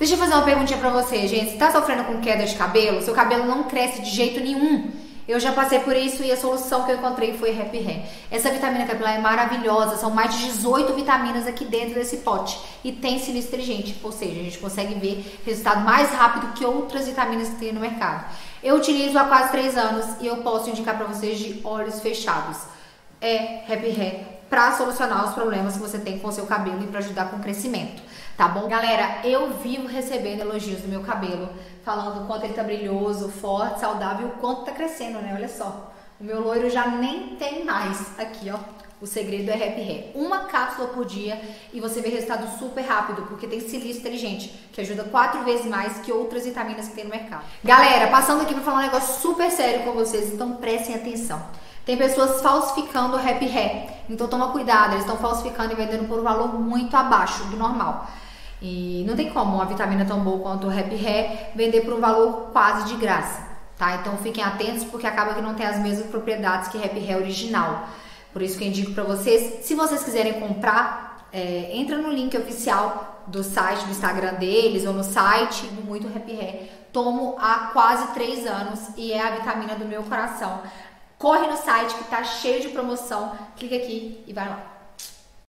Deixa eu fazer uma perguntinha pra você, gente. Você tá sofrendo com queda de cabelo? Seu cabelo não cresce de jeito nenhum. Eu já passei por isso e a solução que eu encontrei foi Happy Hair. Essa vitamina capilar é maravilhosa, são mais de 18 vitaminas aqui dentro desse pote e tem sinistringente, ou seja, a gente consegue ver resultado mais rápido que outras vitaminas que tem no mercado. Eu utilizo há quase 3 anos e eu posso indicar para vocês de olhos fechados. É Happy Hair para solucionar os problemas que você tem com o seu cabelo e para ajudar com o crescimento tá bom? Galera, eu vivo recebendo elogios do meu cabelo, falando o quanto ele tá brilhoso, forte, saudável e o quanto tá crescendo, né? Olha só. O meu loiro já nem tem mais. Aqui, ó. O segredo é Happy Hair. Uma cápsula por dia e você vê resultado super rápido, porque tem silício inteligente, que ajuda quatro vezes mais que outras vitaminas que tem no mercado. Galera, passando aqui para falar um negócio super sério com vocês, então prestem atenção. Tem pessoas falsificando o Happy Hair, então toma cuidado, eles estão falsificando e vendendo por um valor muito abaixo do normal. E não tem como uma vitamina tão boa quanto o Happy Hair vender por um valor quase de graça, tá? Então fiquem atentos porque acaba que não tem as mesmas propriedades que Happy Hair original. Por isso que eu indico para vocês, se vocês quiserem comprar, é, entra no link oficial do site, do Instagram deles ou no site do Muito Happy Hair. Tomo há quase 3 anos e é a vitamina do meu coração. Corre no site que tá cheio de promoção, clica aqui e vai lá.